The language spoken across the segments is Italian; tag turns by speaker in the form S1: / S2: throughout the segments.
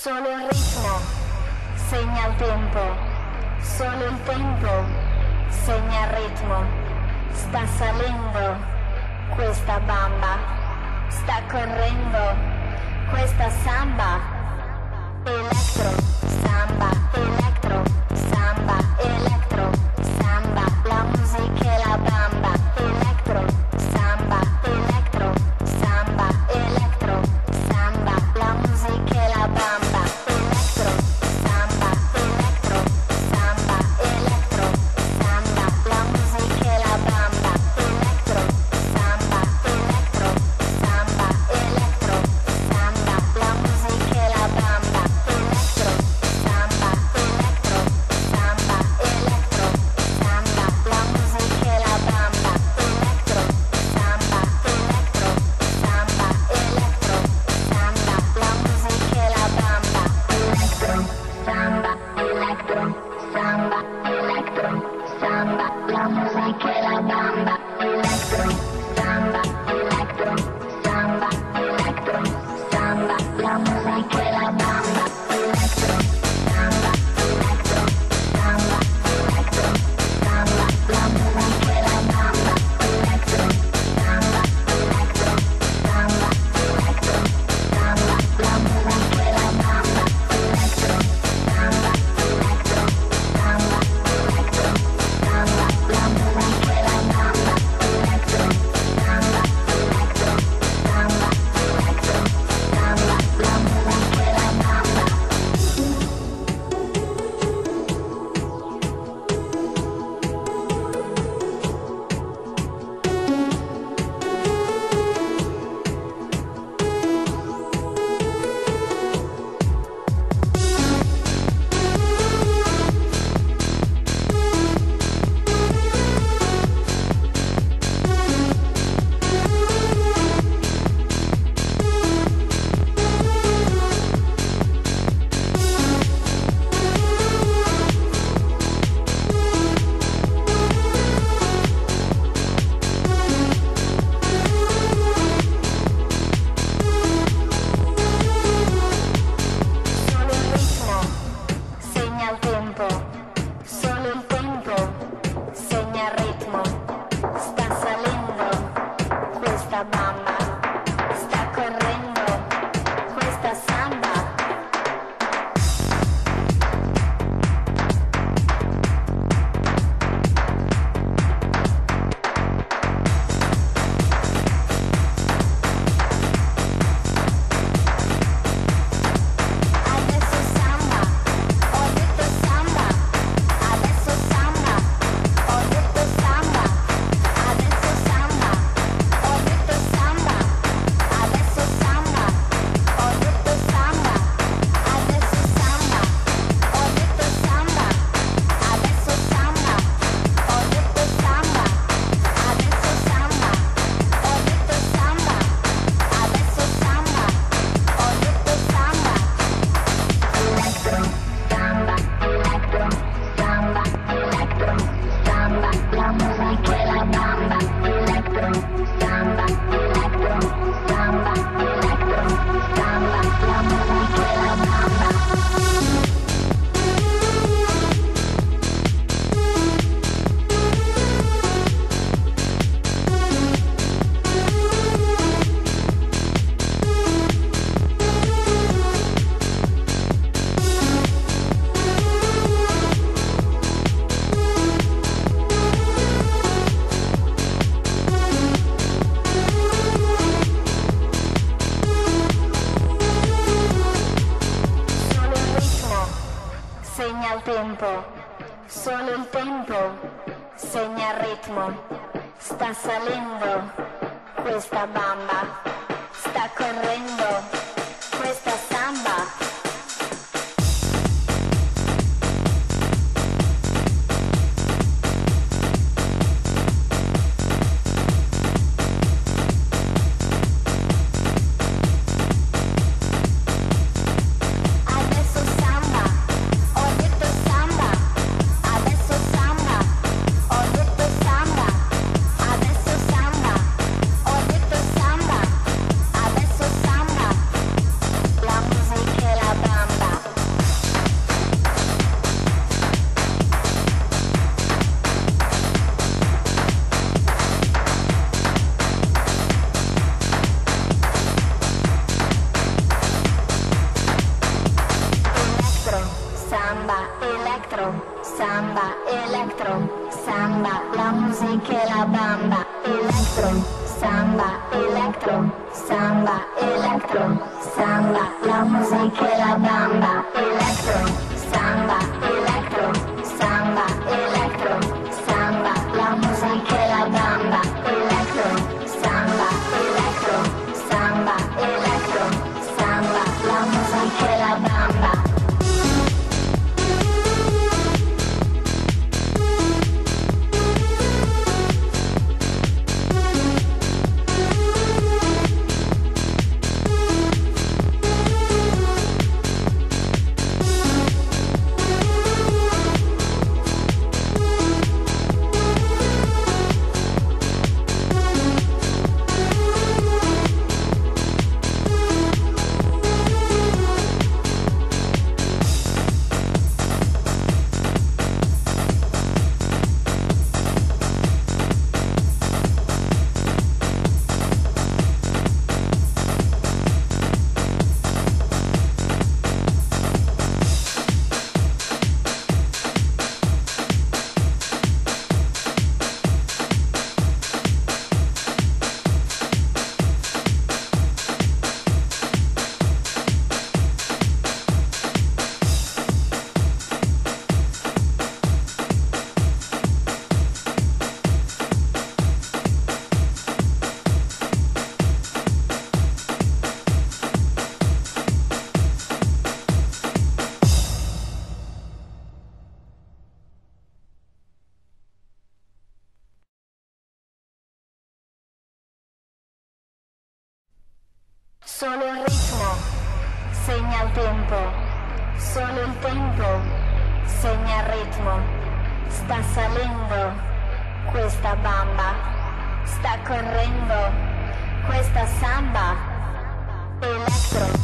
S1: Solo il ritmo segna il tempo, solo il tempo segna il ritmo. Sta salendo questa bamba, sta correndo questa samba. tempo, solo il tempo segna il ritmo, sta salendo, questa bamba. Sta correndo. Elettro, samba, elettro, samba, la musica è la bamba, elettro, samba, elettro, samba, elettro, samba, la musica è la bamba, Solo il ritmo segna il tempo, solo il tempo segna il ritmo. Sta salendo questa bamba, sta correndo questa samba. Elettro,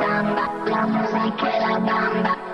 S1: samba, la musica e la bamba.